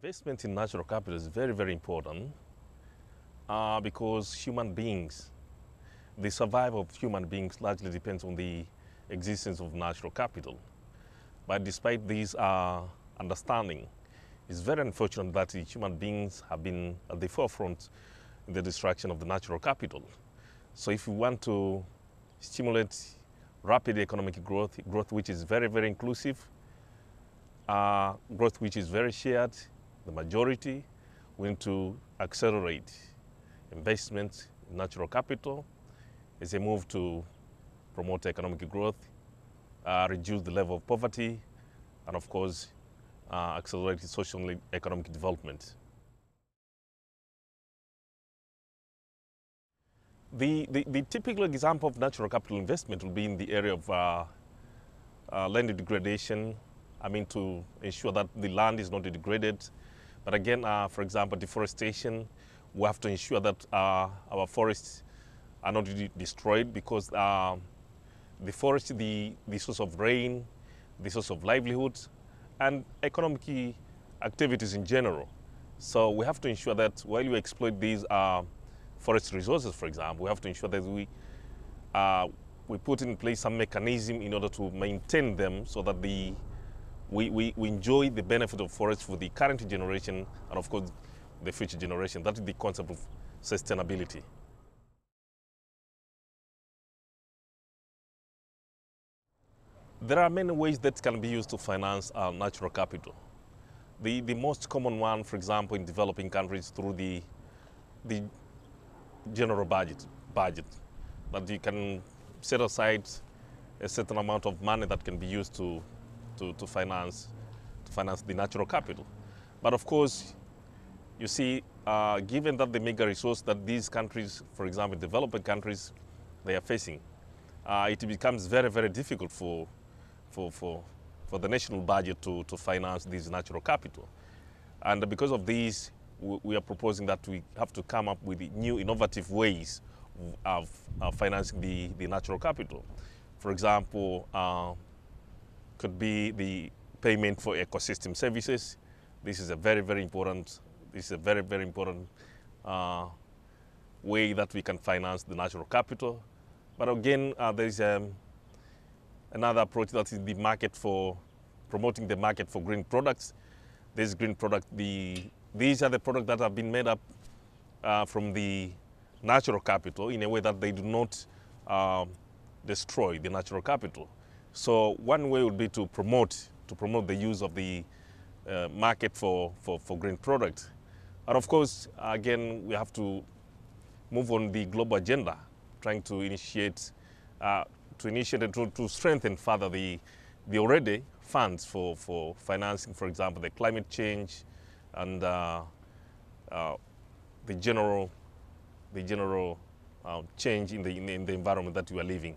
Investment in natural capital is very, very important uh, because human beings, the survival of human beings largely depends on the existence of natural capital. But despite this uh, understanding, it's very unfortunate that human beings have been at the forefront in the destruction of the natural capital. So if we want to stimulate rapid economic growth, growth which is very, very inclusive, uh, growth which is very shared, the majority, we need to accelerate investment in natural capital as a move to promote economic growth, uh, reduce the level of poverty, and of course, uh, accelerate social and economic development. The, the, the, typical example of natural capital investment will be in the area of uh, uh, land degradation. I mean, to ensure that the land is not degraded. But again, uh, for example, deforestation, we have to ensure that uh, our forests are not de destroyed because uh, the forest, the, the source of rain, the source of livelihood, and economic activities in general. So we have to ensure that while we exploit these uh, forest resources, for example, we have to ensure that we, uh, we put in place some mechanism in order to maintain them so that the, we, we, we enjoy the benefit of forests for the current generation and of course the future generation. That is the concept of sustainability. There are many ways that can be used to finance our natural capital. The, the most common one, for example, in developing countries through the, the general budget, budget, that you can set aside a certain amount of money that can be used to, to, to, finance, to finance the natural capital. But of course, you see, uh, given that the mega resource that these countries, for example, developing countries, they are facing, uh, it becomes very, very difficult for for, for, for the national budget to, to finance this natural capital. And because of this, we, are proposing that we have to come up with new innovative ways of, of financing the, the natural capital. For example, uh, could be the payment for ecosystem services. This is a very, very important, this is a very, very important uh, way that we can finance the natural capital. But again, uh, there is um, Another approach that is the market for promoting the market for green products. This green product, the, these are the products that have been made up uh, from the natural capital in a way that they do not uh, destroy the natural capital. So one way would be to promote, to promote the use of the uh, market for, for, for green products. And of course, again, we have to move on the global agenda, trying to initiate uh, to initiate and to, to strengthen further the, the already funds for, for financing, for example, the climate change and uh, uh, the general, the general uh, change in the, in the environment that we are living.